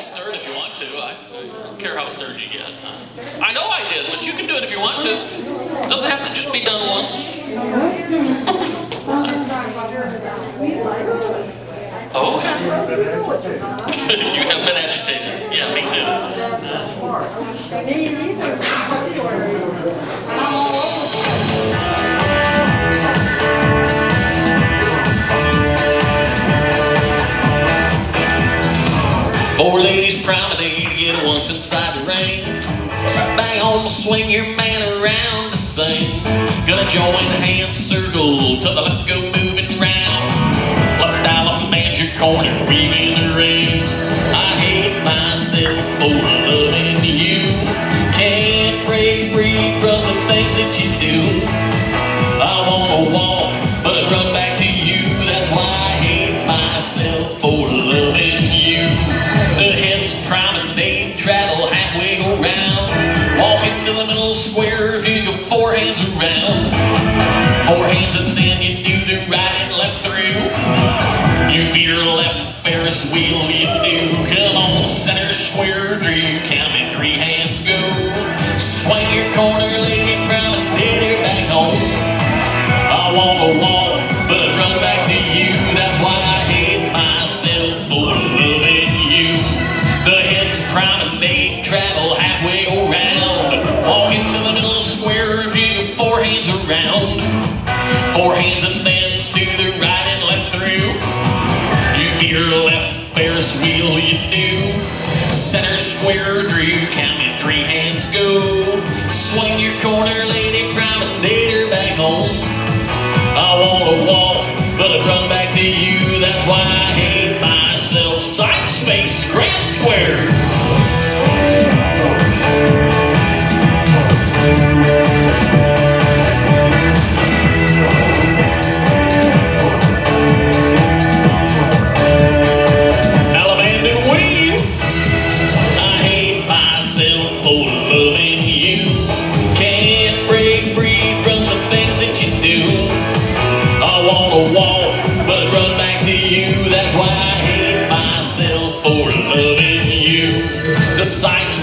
be stirred if you want to. I don't care how stirred you get. I know I did, but you can do it if you want to. It Doesn't have to just be done once. oh, okay. you have been agitated. Yeah, me too. Four ladies promenade together once inside the ring. Bang on, swing your man around to sing. Gonna join hand circle to the left, go moving round. Left allemande your corner, weave in the ring. I hate myself for loving you. Veer left, Ferris wheel, corner, lady, promenade her back home. I wanna walk, but I run back to you. That's why I hate myself. Sides face, grand square.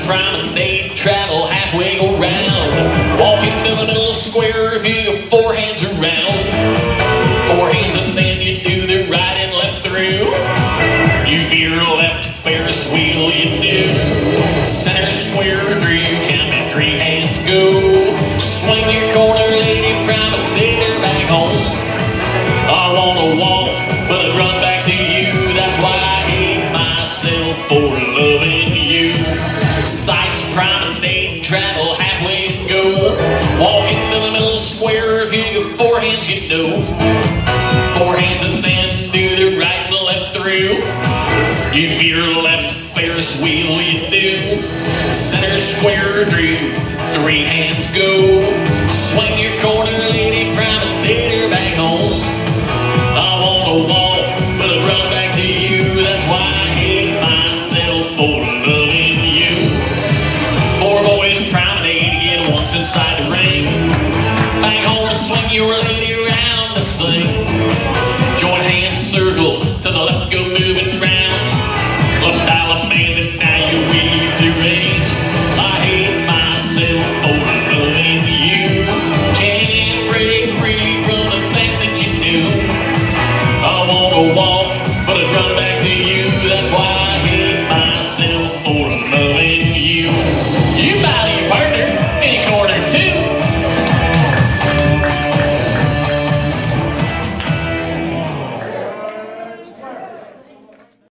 Promenade, travel halfway around. Walk into the middle square, if you four hands around. Four hands and then you do the right and left through. You veer left, Ferris wheel, you do. Center square promenade, travel halfway and go. Walk into the middle square, if you go four hands, you know. Four hands and then do the right and the left through. If you're left, Ferris wheel, you do. Center square through, three hands go. Swing your corner,